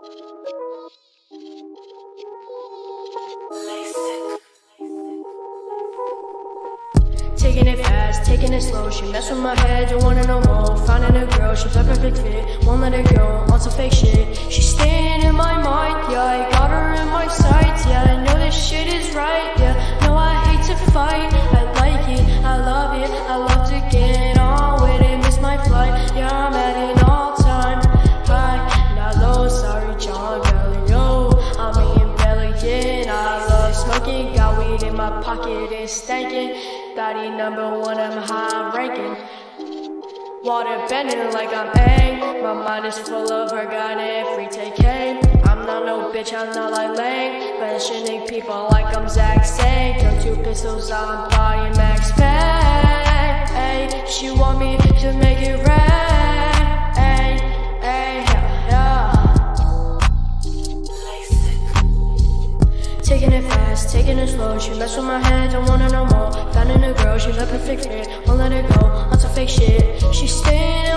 Taking it fast, taking it slow. She mess with my head, don't wanna know more. Finding a girl, she's a perfect fit. Won't let her go on some fake shit. She's staying in my mind, yeah. I got her in my sights, yeah. I know this shit is right, yeah. No, I hate to fight. I weed in my pocket, it's stankin'. Body number one, I'm high ranking. Water bending like I'm Aang. My mind is full of her gun free take I'm not no bitch, I'm not like Lane. Questioning people like I'm Zach Sang. Kill two pistols, I'm body max pay. Ay, she want me Taking it fast, taking it slow. She mess with my head, don't wanna know more. Finding a girl, she's a perfect fit. Won't let her go on some fake shit. She stay